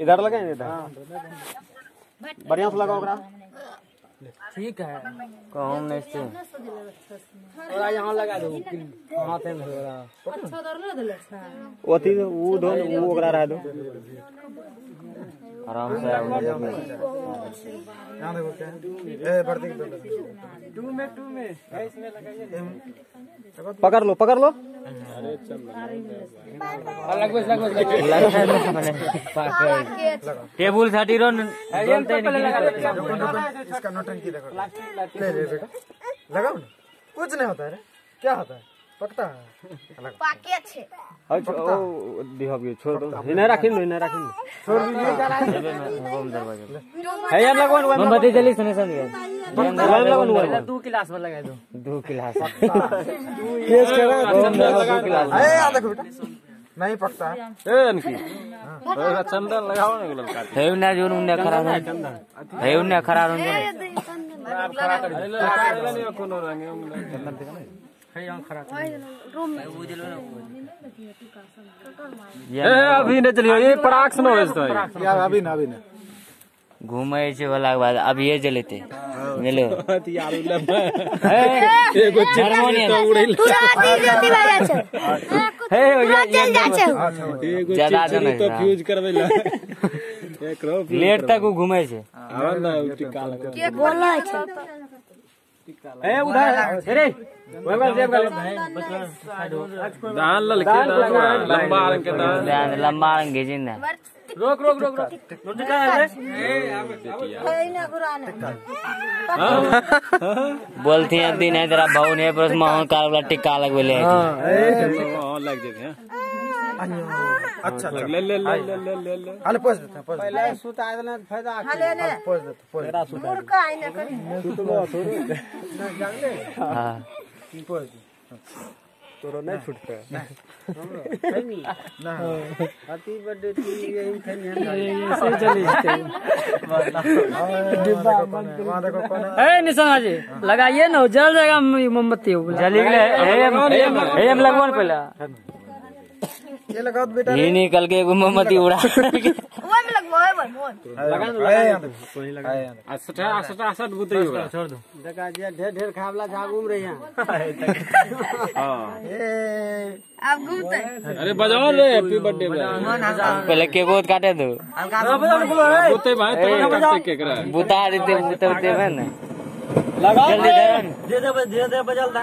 इधर लगे इधर। बढ़िया से लगाओ ओकरा। ठीक है। कौन नहीं से थोड़ा यहाँ लगा दो हाथ में थोड़ा ओती वो दो वो ओकरा रह दो। आराम से। यहाँ देखो क्या है। ए बढ़ती टू में टू में। इसमें लगाइए। पकड़ लो पकड़ लो। टेबुल साठी रो बोलते इसका नौटंकी देखो। ले ले बेटा। लगाओ ना कुछ नहीं होता है रे। क्या होता है? पकता है। पाके अच्छे। हई छो- ओ दिहो भी छोड़ दो। इन्हें रखिन दो इन्हें रखिन दो छोड़ दीजिए। है। यार लगवान वो मोमबत्ती जली सुने सुन गए लगवान लगवान वो दो गिलास में लगा दो। दो गिलास। केस करा दो गिलास अरे यहाँ देखो बेटा। नहीं पकता। ए इनकी थोड़ा चंदन लगाओ ना गुलाल का है उन्हें जो उन्हें खराब है उन्हें खराब है। यहाँ खड़ा ए अभी नहीं चलियो ये पराग सुनो इसतो यार अभी ना अभी ना। घूमे छे वाला के बाद अब ये जलेते मिलो। यार लब एगो हारमोनियम तू राती राती बजा छे। हे पूरा चल जा छे एगो ज़्यादा तो फ्यूज करवे ला। लेट तक वो घूमे छे। आवन ना टिका लगा के बोला छे? ए उधर अरे दान ललके दान लंबा रंग के दान। लंबा रंग रोक रोक रोक रोक। ना गुराने बोलती हैं दिन है तेरा भाव ने पर माहौल का वाला टिक्का हाँ लग जेते हैं। अच्छा अच्छा ले ले ले ले ले ले ले हाले पोस देते पोस देते सुता देना फ़ायदा हले ने पोस देते पोस देते मुर्गा आई ना करी हाँ पोस तोरो नहीं छूटते यही थे ऐसे चली डिब्बा वहाँ देखो कौन है ए निशान जी लगाइए ना जल जाएगा मोमबत्ती जली एम लगवन पहला ये लगाओ तो बेटा ही निकल के मोमबत्ती उड़ा ओए में लगवा ओए बोल लगा दो देखो। असटा असटा असट बुतई होगा छोड़ दो देखा जी ढेर ढेर खावला जहाँ घूम रही हैं हाँ अब घूमते अरे बजाओ रे हैप्पी बर्थडे पहले केक बहुत काटे दो बुतई भाई तो काटते के करा बुता देते बुता देते है ना जल्दी ना। धीरे धीरे धीरे धीरे बजलता